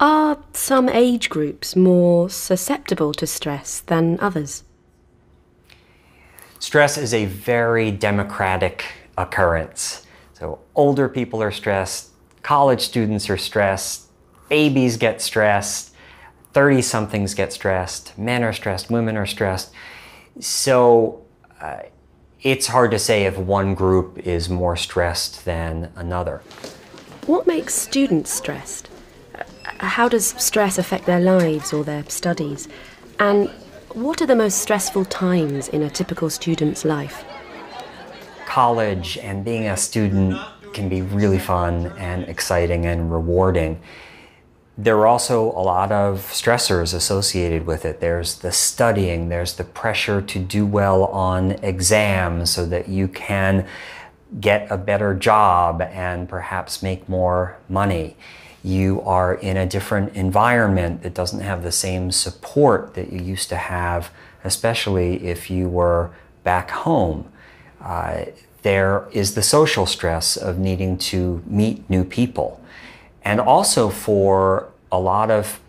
Are some age groups more susceptible to stress than others? Stress is a very democratic occurrence. So, older people are stressed, college students are stressed, babies get stressed, 30 somethings get stressed, men are stressed, women are stressed. So, uh, it's hard to say if one group is more stressed than another. What makes students stressed? How does stress affect their lives or their studies? And what are the most stressful times in a typical student's life? college and being a student can be really fun and exciting and rewarding. There are also a lot of stressors associated with it. There's the studying, there's the pressure to do well on exams so that you can get a better job and perhaps make more money. You are in a different environment that doesn't have the same support that you used to have, especially if you were back home. Uh, there is the social stress of needing to meet new people. And also for a lot of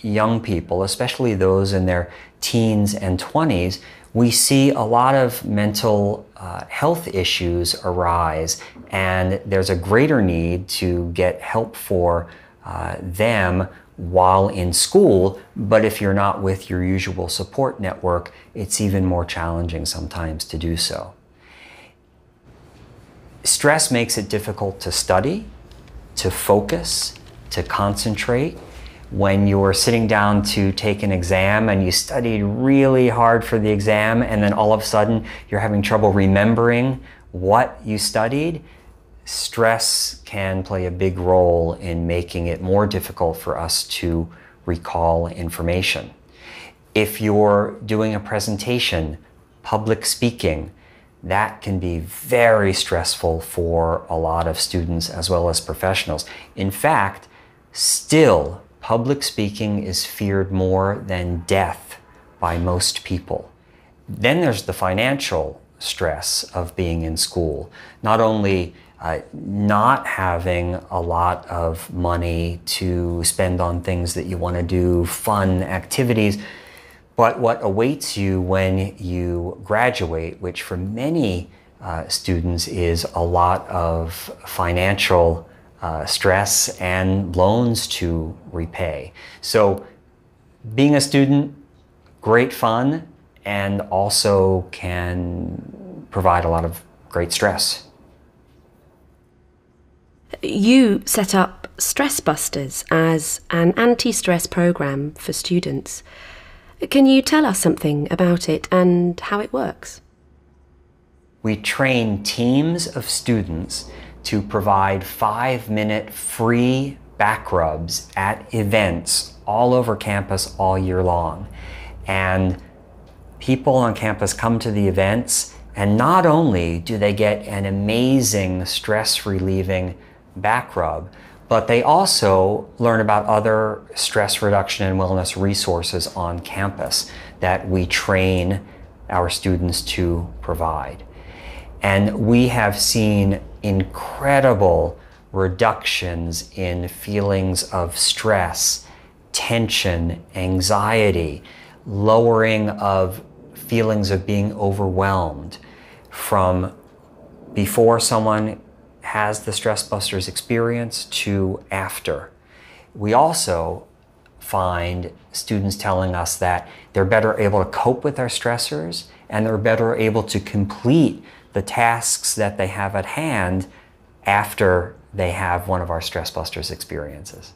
young people, especially those in their teens and 20s, we see a lot of mental uh, health issues arise, and there's a greater need to get help for uh, them while in school. But if you're not with your usual support network, it's even more challenging sometimes to do so. Stress makes it difficult to study, to focus, to concentrate. When you're sitting down to take an exam and you studied really hard for the exam, and then all of a sudden you're having trouble remembering what you studied, stress can play a big role in making it more difficult for us to recall information. If you're doing a presentation, public speaking, that can be very stressful for a lot of students as well as professionals. In fact, still, public speaking is feared more than death by most people. Then there's the financial stress of being in school. Not only uh, not having a lot of money to spend on things that you want to do, fun activities, but what awaits you when you graduate, which for many uh, students is a lot of financial uh, stress and loans to repay. So, being a student, great fun, and also can provide a lot of great stress. You set up Stress Busters as an anti stress program for students. Can you tell us something about it and how it works? We train teams of students to provide five minute free back rubs at events all over campus all year long. And people on campus come to the events, and not only do they get an amazing stress relieving back rub, but they also learn about other stress reduction and wellness resources on campus that we train our students to provide. And we have seen incredible reductions in feelings of stress, tension, anxiety, lowering of feelings of being overwhelmed from before someone has the Stress Busters experience to after. We also find students telling us that they're better able to cope with their stressors and they're better able to complete the tasks that they have at hand after they have one of our Stress Busters experiences.